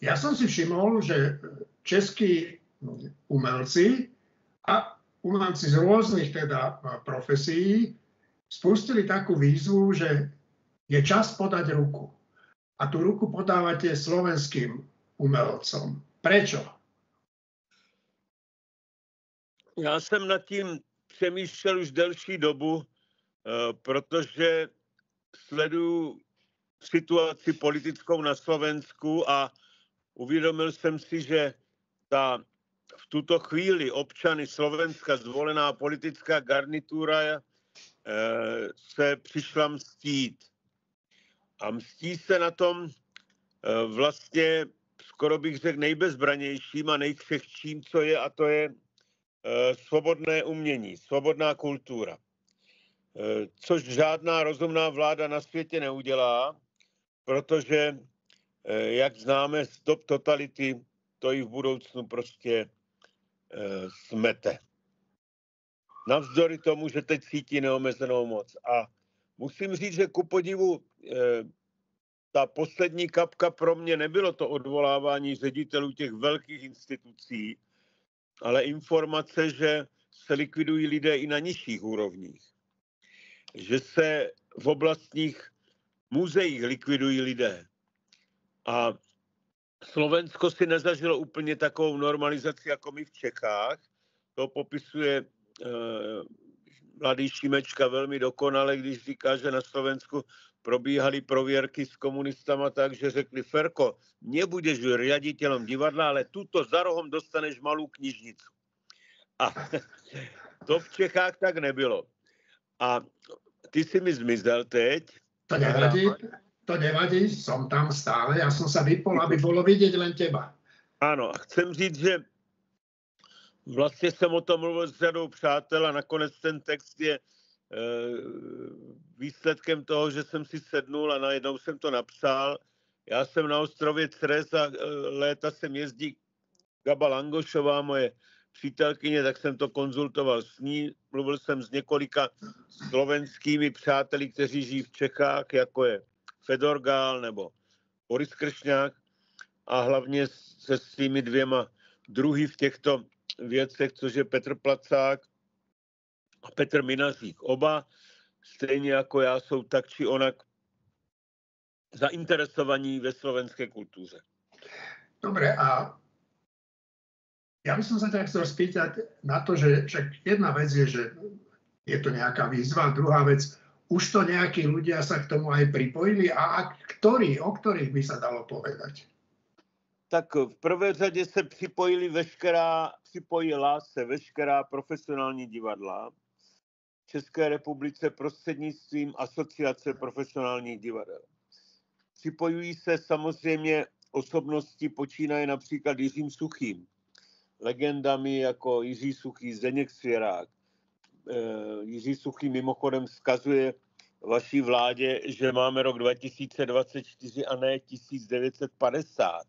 ja som si všimol, že českí umelci a umelci z rôznych teda profesí spustili takú výzvu, že je čas podať ruku. A tú ruku podávate slovenským umelcom. Prečo? Já jsem nad tím přemýšlel už delší dobu, eh, protože sleduju situaci politickou na Slovensku a uvědomil jsem si, že ta v tuto chvíli občany Slovenska zvolená politická garnitura eh, se přišla mstít. A mstí se na tom eh, vlastně skoro bych řekl nejbezbranějším a nejkřehčím, co je, a to je eh, svobodné umění, svobodná kultura. Což žádná rozumná vláda na světě neudělá, protože, jak známe z top totality, to i v budoucnu prostě Eh, smete. Navzdory tomu, že teď cítí neomezenou moc. A musím říct, že ku podivu eh, ta poslední kapka pro mě nebylo to odvolávání ředitelů těch velkých institucí, ale informace, že se likvidují lidé i na nižších úrovních. Že se v oblastních muzeích likvidují lidé. A Slovensko si nezažilo úplně takovou normalizaci jako my v Čechách. To popisuje uh, mladý Šimečka velmi dokonale, když říká, že na Slovensku probíhaly prověrky s komunistama tak, že řekli, Ferko, nebudeš riaditeľom divadla, ale tuto za rohom dostaneš malou knižnicu. A to v Čechách tak nebylo. A ty si mi zmizel teď. To nevadí to nevadí, som tam stále, ja som sa vypol, aby bolo vidieť len teba. Ano, a chcem říct, že vlastně jsem o tom mluvil s řadou přátel a nakonec ten text je e, výsledkem toho, že jsem si sednul a najednou jsem to napsal. Já jsem na ostrově Cres a e, léta jsem jezdí Gaba Langošová, moje přítelkyně, tak jsem to konzultoval s ní. Mluvil jsem s několika slovenskými přáteli, kteří žijí v Čechách, jako je Fedor Gál nebo Boris Kršňák a hlavně se svými dvěma druhy v těchto věcech, což je Petr Placák a Petr Minařík. Oba, stejně jako já, jsou tak či onak zainteresovaní ve slovenské kultuře. Dobre, a ja by som sa ťa chcel na to, že však jedna vec je, že je to nejaká výzva, druhá vec, už to nejakí ľudia sa k tomu aj pripojili a, ktorí, o ktorých by sa dalo povedať? Tak v prvé řadě se připojili veškerá, připojila se veškerá profesionální divadla v České republice prostřednictvím Asociace profesionálních divadel. Připojují se samozřejmě osobnosti počínaje například Jiřím Suchým, legendami jako Jiří Suchý, Zdeněk Svěrák, Jiří Suchý mimochodem vzkazuje vaší vládě, že máme rok 2024 a ne 1950.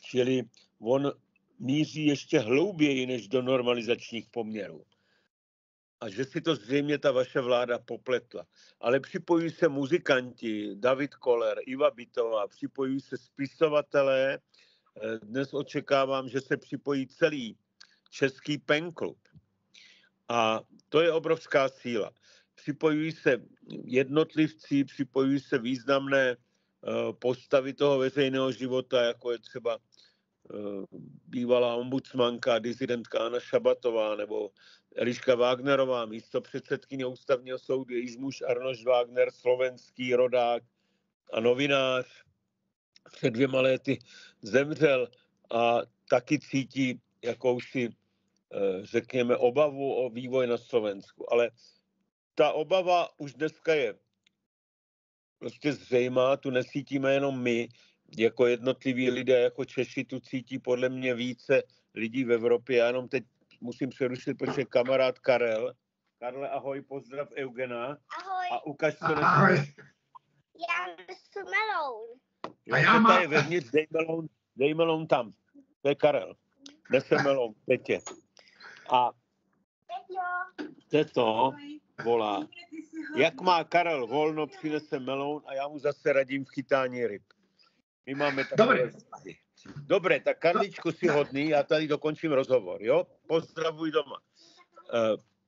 Čili on míří ještě hlouběji než do normalizačních poměrů. A že si to zřejmě ta vaše vláda popletla. Ale připojují se muzikanti, David Koller, Iva Bitová, připojují se spisovatelé. Eh, dnes očekávám, že se připojí celý český penklub. A to je obrovská síla. Připojují se jednotlivci, připojují se významné eh, postavy toho veřejného života, jako je třeba eh, bývalá ombudsmanka, dizidentka Anna Šabatová nebo Eliška Wagnerová, místo předsedkyně ústavního soudu, jejíž muž Arnoš Wagner, slovenský rodák a novinář, před dvěma lety zemřel a taky cítí jakousi řekněme, obavu o vývoj na Slovensku. Ale ta obava už dneska je prostě zřejmá, tu nesítíme jenom my, jako jednotliví lidé, jako Češi, tu cítí podle mě více lidí v Evropě. Já jenom teď musím přerušit, protože kamarád Karel. Karle, ahoj, pozdrav Eugena. Ahoj. A ukaž, co Ahoj. Já jsem meloun. A já mám... je vevnitř, dej meloun, dej meloun tam. To je Karel. Nese meloun, Petě. A teto volá, jak má Karel volno, přinese meloun a já mu zase radím v chytání ryb. My máme takové vztahy. Dobré, tak Karličku si hodný, já tady dokončím rozhovor, jo? Pozdravuj doma.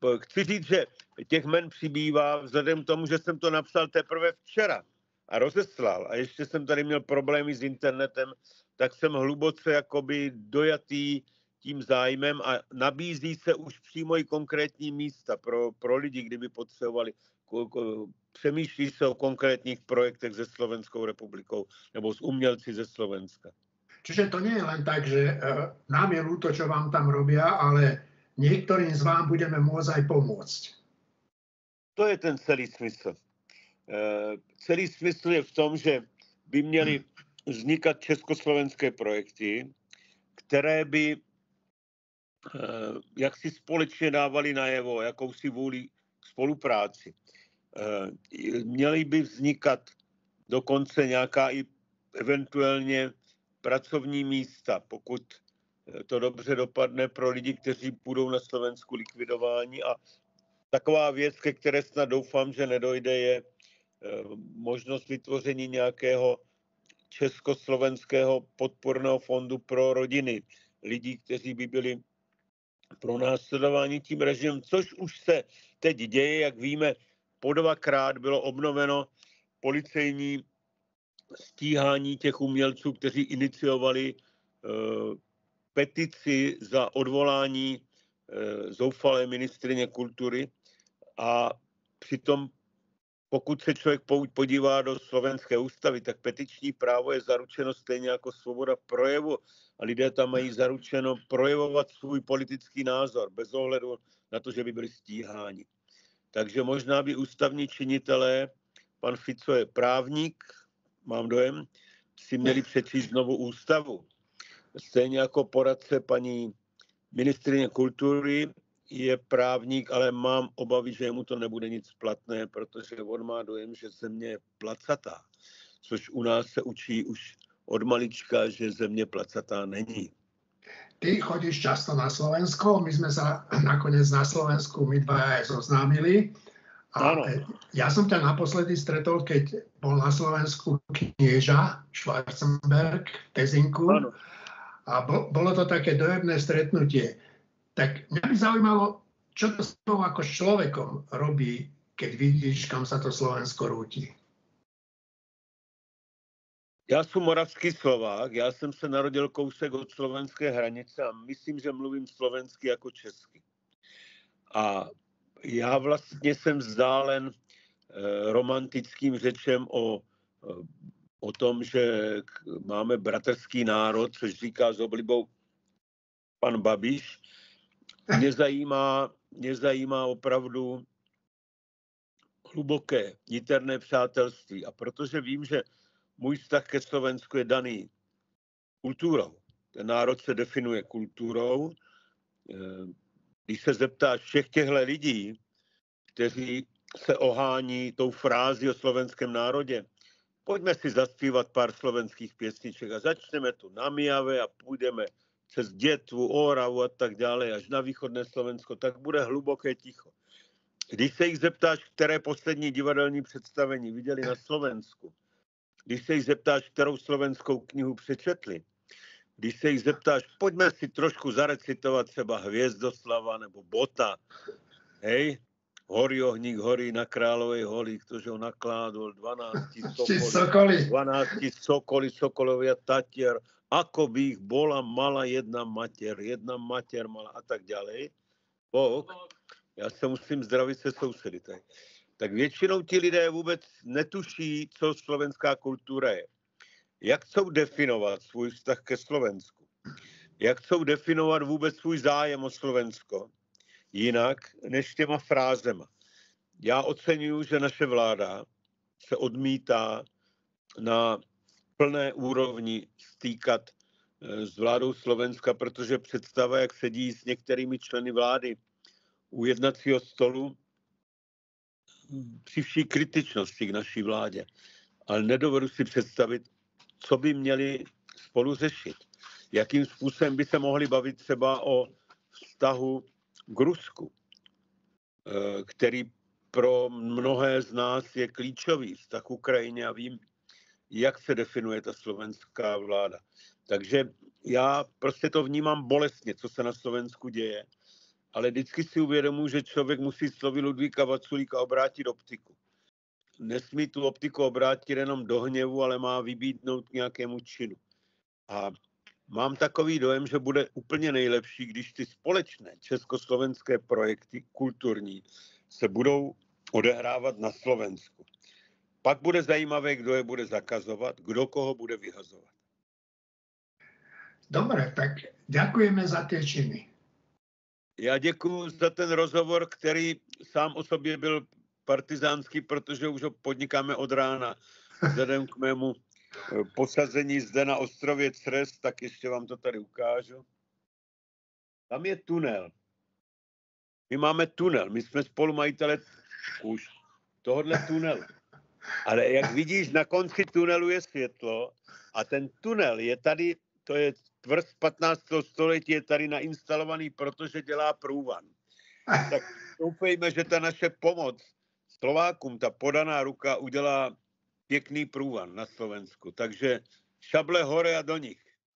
Uh, chci říct, že těch men přibývá vzhledem k tomu, že jsem to napsal teprve včera a rozeslal a ještě jsem tady měl problémy s internetem, tak jsem hluboce jakoby dojatý tím zájmem a nabízí se už přímo i konkrétní místa pro, pro lidi, kdyby potřebovali. Přemýšlí se o konkrétních projektech se Slovenskou republikou nebo s umělci ze Slovenska. Čiže to nie je len tak, že uh, nám je ľúto, čo vám tam robia, ale niektorým z vám budeme môcť aj pomôcť. To je ten celý smysl. Uh, celý smysl je v tom, že by měly vznikat československé projekty, které by jak si společně dávali najevo jakousi vůli spolupráci. Uh, měly by vznikat dokonce nějaká i eventuálně pracovní místa, pokud eh, to dobře dopadne pro lidi, kteří budou na Slovensku likvidováni. A taková věc, ke které snad doufám, že nedojde, je eh, možnost vytvoření nějakého československého podporného fondu pro rodiny lidí, kteří by byli pro následování tím režimem, což už se teď děje, jak víme, po dvakrát bylo obnoveno policejní stíhání těch umělců, kteří iniciovali uh, petici za odvolání uh, zoufalé ministrině kultury a přitom pokud se člověk podívá do slovenské ústavy, tak petiční právo je zaručeno stejně jako svoboda projevu a lidé tam mají zaručeno projevovat svůj politický názor bez ohledu na to, že by byli stíháni. Takže možná by ústavní činitelé, pan Fico je právník, mám dojem, si měli přečíst znovu ústavu. Stejně jako poradce paní ministrině kultury je právník, ale mám obavy, že mu to nebude nic platné, protože on má dojem, že země je placatá, což u nás se učí už od malička, že země placatá není. Ty chodíš často na Slovensko, my jsme se nakonec na Slovensku my dva zoznámili. A Áno. ja som ťa naposledy stretol, keď bol na Slovensku knieža Schwarzenberg v Tezinku. Áno. A bo, bolo to také dojemné stretnutie. Tak mňa by zaujímalo, čo to s tebou ako s človekom robí, keď vidíš, kam sa to Slovensko rúti. Já jsem moravský Slovák, já jsem se narodil kousek od slovenské hranice a myslím, že mluvím slovensky jako česky. A já vlastně jsem vzdálen eh, romantickým řečem o, eh, o tom, že máme bratrský národ, což říká s oblibou pan Babiš. Mě zajímá, mě zajímá opravdu hluboké, niterné přátelství. A protože vím, že můj vztah ke Slovensku je daný kulturou, ten národ se definuje kulturou, eh, když se zeptáš všech těchto lidí, kteří se ohání tou frází o slovenském národě, pojďme si zaspívat pár slovenských pěsniček a začneme tu na Mijave a půjdeme přes Dětvu, Oravu a tak dále až na východné Slovensko, tak bude hluboké ticho. Když se jich zeptáš, které poslední divadelní představení viděli na Slovensku, když se jich zeptáš, kterou slovenskou knihu přečetli, když se jich zeptáš, pojďme si trošku zarecitovat třeba Hvězdoslava nebo Bota, hej, horí ohník horí na Královej holi, ktože ho nakládol 12 sokoli, 12 sokoli, sokolovia tatier, ako by ich bola mala jedna mater, jedna mater mala a tak ďalej. Bok, já se musím zdravit se sousedy. Tak. tak většinou ti lidé vůbec netuší, co slovenská kultura je jak chcou definovat svůj vztah ke Slovensku, jak chcou definovat vůbec svůj zájem o Slovensko, jinak než těma frázema. Já oceňuji, že naše vláda se odmítá na plné úrovni stýkat eh, s vládou Slovenska, protože představa, jak sedí s některými členy vlády u jednacího stolu, při vší kritičnosti k naší vládě. Ale nedovedu si představit, co by měli spolu řešit. Jakým způsobem by se mohli bavit třeba o vztahu k Rusku, eh, který pro mnohé z nás je klíčový vztah Ukrajině a vím, jak se definuje ta slovenská vláda. Takže já prostě to vnímám bolestně, co se na Slovensku děje, ale vždycky si uvědomuji, že člověk musí slovy Ludvíka Vaculíka obrátit optiku. Nesmí tu optiku obrátit jenom do hněvu, ale má vybídnout k nějakému činu. A mám takový dojem, že bude úplně nejlepší, když ty společné československé projekty kulturní se budou odehrávat na Slovensku. Pak bude zajímavé, kdo je bude zakazovat, kdo koho bude vyhazovat. Dobre, tak děkujeme za ty činy. Já děkuji za ten rozhovor, který sám o sobě byl partizánský, protože už ho podnikáme od rána. Vzhledem k mému posazení zde na ostrově Cres, tak ještě vám to tady ukážu. Tam je tunel. My máme tunel, my jsme spolumajitele už tohohle tunelu. Ale jak vidíš, na konci tunelu je světlo a ten tunel je tady, to je tvrz 15. století, je tady nainstalovaný, protože dělá průvan. Tak doufejme, že ta naše pomoc Slovákům, ta podaná ruka udělá pěkný průvan na Slovensku. Takže šable hore a do nich.